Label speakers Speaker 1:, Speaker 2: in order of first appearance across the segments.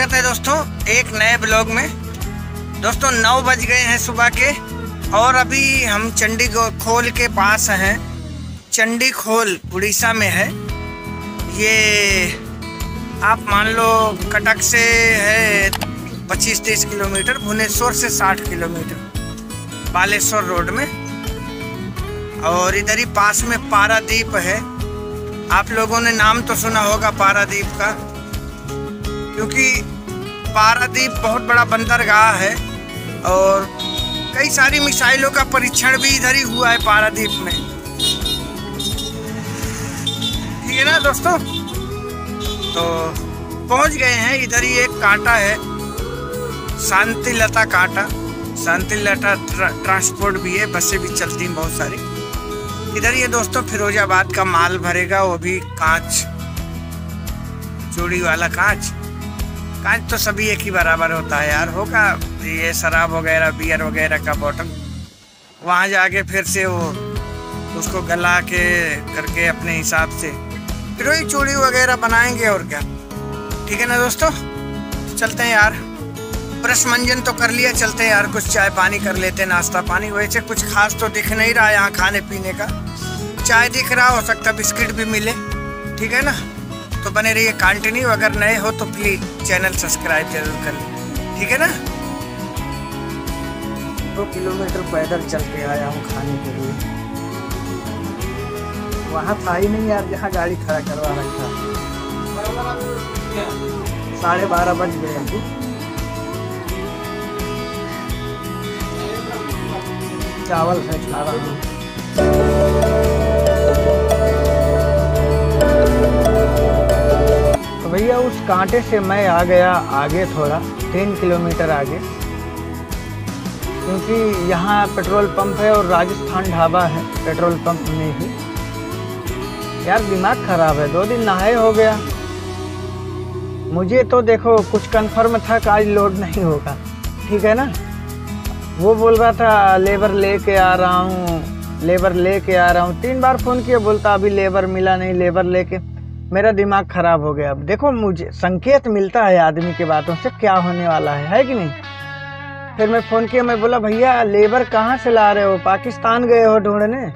Speaker 1: स्वागत है दोस्तों, एक नए ब्लॉग में। दोस्तों, नौ बज गए हैं सुबह के, और अभी हम चंडी खोल के पास हैं। चंडी खोल उड़ीसा में है। ये आप मान लो, कटक से है 25-30 किलोमीटर, भुवनेश्वर से 60 किलोमीटर, बालेश्वर रोड में। और इधर ही पास में पारादीप है। आप लोगों ने नाम तो सुना होगा, पारादीप का। क्योंकि पारादीप बहुत बड़ा बंदरगाह है और कई सारी मिसाइलों का परीक्षण भी इधर ही हुआ है पारादीप में। ठीक है ना दोस्तों? तो पहुँच गए हैं, इधर ही एक कांटा है शांति लता कांटा। शांति लता ट्रांसपोर्ट भी है, बसें भी चलती हैं बहुत सारी। इधर ये दोस्तों, फिरोजाबाद का माल भरेगा, वो भी कांच, चूड़ी वाला कांच। कांच तो सभी एक ही बराबर होता है यार। होगा ये शराब वगैरह बियर वगैरह का बॉटल वहाँ जाके फिर से वो उसको गला के, करके अपने हिसाब से फिर वही चूड़ी वगैरह बनाएँगे और क्या। ठीक है ना दोस्तों? चलते हैं यार। ब्रश मंजन तो कर लिया, चलते हैं यार। कुछ चाय पानी कर लेते हैं, नाश्ता पानी। वैसे कुछ खास तो दिख नहीं रहा यहाँ खाने पीने का। चाय दिख रहा, हो सकता बिस्किट भी मिले। ठीक है ना? तो बने रहिए कंटिन्यू अगर नए हो तो प्लीज़ चैनल सब्सक्राइब ज़रूर कर ठीक है ना? दो किलोमीटर पैदल चल के आया हूँ खाने के लिए। वहाँ था ही नहीं यार, जहाँ गाड़ी खड़ा करवा रखा साढ़े बारह बज गए अभी चावल है, खा रहा हूँ। भैया, उस कांटे से मैं आ गया आगे थोड़ा, तीन किलोमीटर आगे। क्योंकि यहाँ पेट्रोल पंप है और राजस्थान ढाबा है, पेट्रोल पंप में ही। यार, दिमाग खराब है, दो दिन नहाए हो गया। मुझे तो देखो, कुछ कंफर्म था कि आज लोड नहीं होगा। ठीक है ना? वो बोल रहा था लेबर लेके आ रहा हूँ लेबर लेके आ रहा हूँ। तीन बार फ़ोन किया, बोलता, अभी लेबर मिला नहीं लेबर लेके। मेरा दिमाग ख़राब हो गया। अब देखो, मुझे संकेत मिलता है आदमी के बातों से, क्या होने वाला है है कि नहीं? फिर मैं फ़ोन किया, मैं बोला, भैया, लेबर कहाँ से ला रहे हो? पाकिस्तान गए हो ढूँढने?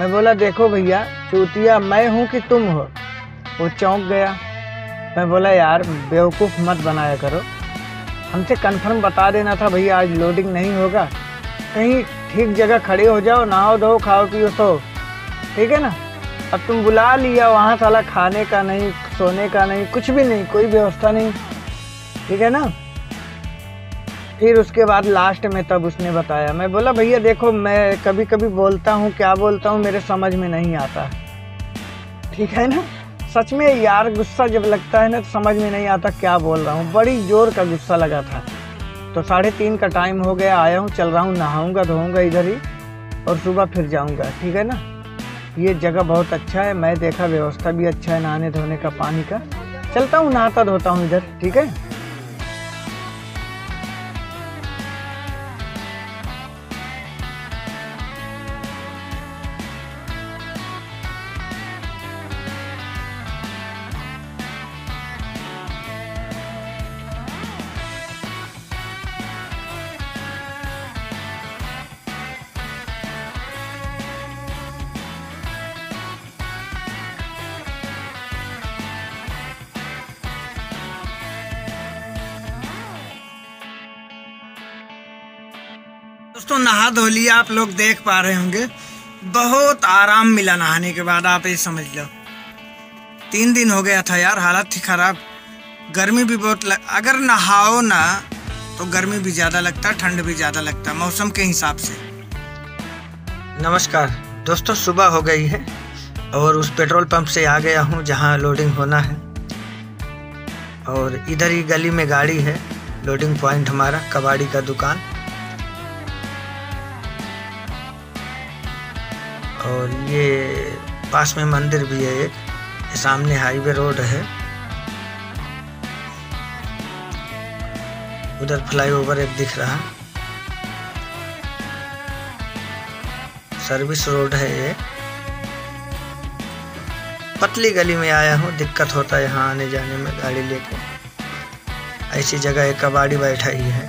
Speaker 1: मैं बोला, देखो भैया, चूतिया मैं हूँ कि तुम हो? वो चौंक गया। मैं बोला, यार, बेवकूफ़ मत बनाया करो। हमसे कंफर्म बता देना था, भैया, आज लोडिंग नहीं होगा। कहीं ठीक जगह खड़े हो जाओ, नहाओ धो खाओ पियो, सो। ठीक है ना? अब तुम बुला लिया, वहाँ साला खाने का नहीं, सोने का नहीं, कुछ भी नहीं, कोई व्यवस्था नहीं। ठीक है ना? फिर उसके बाद लास्ट में तब उसने बताया। मैं बोला, भैया देखो, मैं कभी कभी बोलता हूँ, क्या बोलता हूँ, मेरे समझ में नहीं आता। ठीक है ना? सच में यार, गुस्सा जब लगता है ना तो समझ में नहीं आता क्या बोल रहा हूँ। बड़ी ज़ोर का गुस्सा लगा था। तो साढ़े तीन का टाइम हो गया, आया हूँ, चल रहा हूँ, नहाऊँगा, धोऊँगा इधर ही, और सुबह फिर जाऊँगा। ठीक है ना? ये जगह बहुत अच्छा है। मैं देखा व्यवस्था भी अच्छा है नहाने धोने का, पानी का। चलता हूँ नहाता धोता हूँ इधर, ठीक है? दोस्तों, नहा धो लिया, आप लोग देख पा रहे होंगे। बहुत आराम मिला नहाने के बाद, आप ये समझ लो। तीन दिन हो गया था यार, हालत थी खराब। गर्मी भी बहुत लग... अगर नहाओ ना तो गर्मी भी ज़्यादा लगता, ठंड भी ज़्यादा लगता, मौसम के हिसाब से। नमस्कार। दोस्तों, सुबह हो गई है, और उस पेट्रोल पंप से आ गया हूँ, जहाँ लोडिंग होना है। और इधर ही गली में गाड़ी है, लोडिंग पॉइंट हमारा, कबाड़ी का दुकान। और ये पास में मंदिर भी है एक। सामने हाईवे रोड है। उधर फ्लाईओवर एक दिख रहा। सर्विस रोड है ये। पतली गली में आया हूँ, दिक्कत होता है यहाँ आने जाने में गाड़ी लेके। ऐसी जगह एक कबाड़ी बैठा ही है।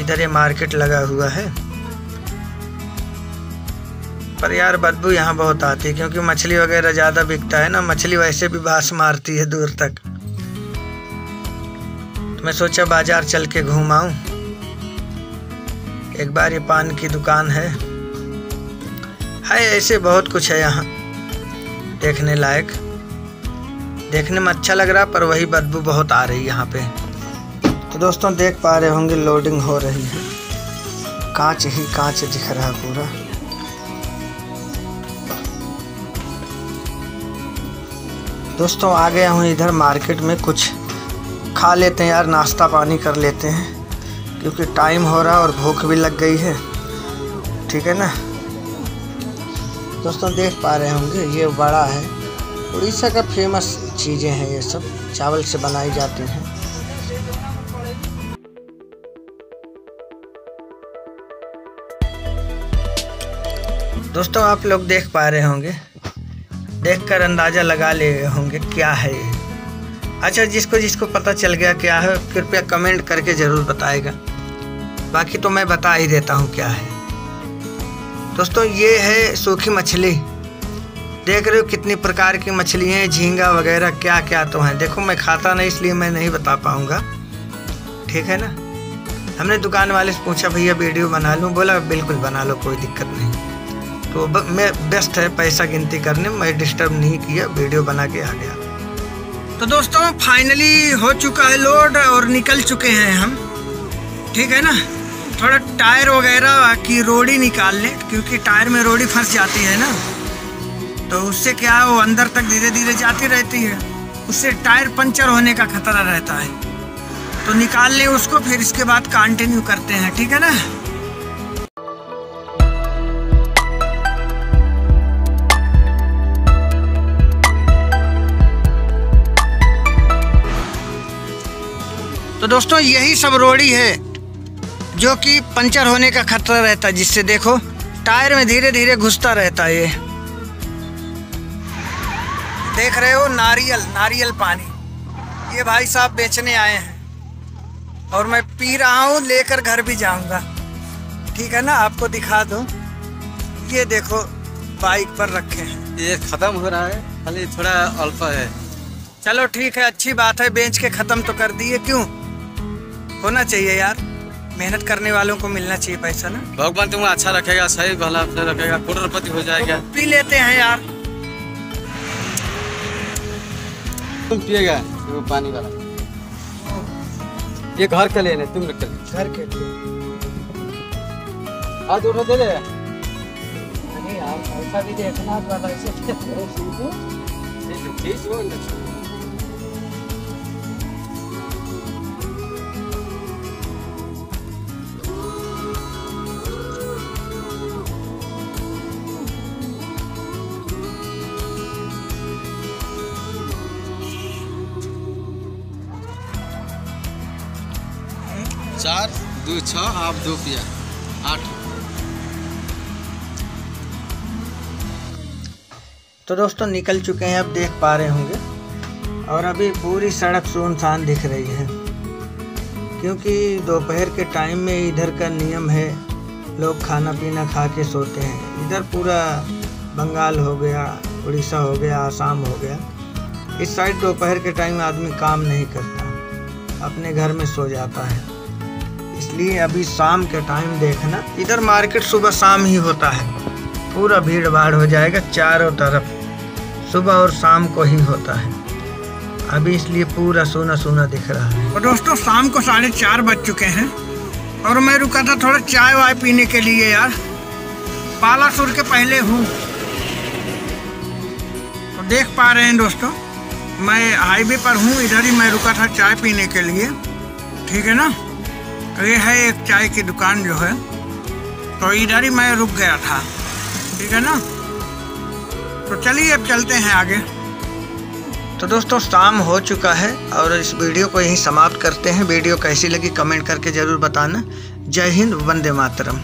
Speaker 1: इधर ये मार्केट लगा हुआ है। पर यार बदबू यहाँ बहुत आती है, क्योंकि मछली वगैरह ज़्यादा बिकता है ना, मछली वैसे भी बास मारती है दूर तक। तो मैं सोचा बाज़ार चल के घूम आऊँ। एक बार ये पान की दुकान है। है ऐसे बहुत कुछ है यहाँ, देखने लायक। देखने में अच्छा लग रहा, पर वही बदबू बहुत आ रही है यहाँ पे। तो दोस्तों, देख पा रहे होंगे लोडिंग हो रही है। कांच ही कांच दिख रहा पूरा। दोस्तों आ गया हूँ इधर मार्केट में कुछ खा लेते हैं यार, नाश्ता पानी कर लेते हैं, क्योंकि टाइम हो रहा है और भूख भी लग गई है। ठीक है ना? दोस्तों, देख पा रहे होंगे, ये बड़ा है। उड़ीसा का फ़ेमस चीज़ें हैं ये सब, चावल से बनाई जाती हैं। दोस्तों, आप लोग देख पा रहे होंगे देखकर अंदाज़ा लगा ले होंगे क्या है ये। अच्छा जिसको जिसको पता चल गया क्या है, कृपया कमेंट करके ज़रूर बताएगा। बाकी तो मैं बता ही देता हूँ क्या है। दोस्तों, ये है सूखी मछली। देख रहे हो कितनी प्रकार की मछली हैं, झींगा वगैरह क्या क्या तो हैं। देखो, मैं खाता नहीं, इसलिए मैं नहीं बता पाऊँगा। ठीक है ना? हमने दुकान वाले से पूछा, भैया, वीडियो बना लूँ? बोला, बिल्कुल बना लो, कोई दिक्कत नहीं। तो मैं बेस्ट है, पैसा गिनती करने, मैं डिस्टर्ब नहीं किया वीडियो बना के आ गया। तो दोस्तों फाइनली हो चुका है लोड और निकल चुके हैं हम। ठीक है ना? थोड़ा टायर वगैरह की रोड़ी निकाल लें, क्योंकि टायर में रोड़ी फंस जाती है ना। तो उससे क्या वो अंदर तक धीरे धीरे जाती रहती है। उससे टायर पंचर होने का खतरा रहता है। तो निकाल लें उसको, फिर इसके बाद कंटिन्यू करते हैं, ठीक है ना? तो दोस्तों यही सब रोड़ी है जो कि पंचर होने का खतरा रहता है जिससे देखो टायर में धीरे धीरे घुसता रहता है ये। देख रहे हो नारियल नारियल पानी। ये भाई साहब बेचने आए हैं। और मैं पी रहा हूँ लेकर घर भी जाऊँगा। ठीक है ना? आपको दिखा दूँ। ये देखो बाइक पर रखे हैं।
Speaker 2: ये खत्म हो रहा है खाली थोड़ा अल्फ़ा है।
Speaker 1: चलो ठीक है अच्छी बात है बेच के ख़त्म तो कर दिए क्यों? होना चाहिए यार। मेहनत करने वालों को मिलना चाहिए पैसा ना।
Speaker 2: भगवान तुम्हें अच्छा रखेगा सही भला रखेगा करोड़पति हो जाएगा।
Speaker 1: तो पी लेते हैं यार।
Speaker 2: तुम पिएगा वो पानी वाला। ये घर का लेने तुम लोग के
Speaker 1: घर के लिए।
Speaker 2: आज उठो दे दे
Speaker 1: नहीं यार पैसा भी देखना तो ऐसे
Speaker 2: चार, दो छः आप दो पिया आठ।
Speaker 1: तो दोस्तों, निकल चुके हैं अब देख पा रहे होंगे। और अभी पूरी सड़क सुनसान दिख रही है। क्योंकि दोपहर के टाइम में इधर का नियम है, लोग खाना पीना खा के सोते हैं। इधर पूरा बंगाल हो गया, उड़ीसा हो गया, आसाम हो गया। इस साइड दोपहर के टाइम आदमी काम नहीं करता, अपने घर में सो जाता है। इसलिए अभी शाम के टाइम देखना। इधर मार्केट सुबह शाम ही होता है। पूरा भीड़ भाड़ हो जाएगा चारों तरफ़। सुबह और शाम को ही होता है। अभी इसलिए पूरा सोना सोना दिख रहा है। और दोस्तों, शाम को साढ़े चार बज चुके हैं। और मैं रुका था थोड़ा चाय वाय पीने के लिए यार। पालासुर के पहले हूँ। तो देख पा रहे हैं दोस्तों, मैं हाईवे पर हूँ। इधर ही मैं रुका था चाय पीने के लिए। ठीक है ना? तो ये है एक चाय की दुकान जो है। तो इधर ही मैं रुक गया था। ठीक है ना? तो चलिए अब चलते हैं आगे। तो दोस्तों, शाम हो चुका है और इस वीडियो को यहीं समाप्त करते हैं। वीडियो कैसी लगी कमेंट करके ज़रूर बताना। जय हिंद, वंदे मातरम।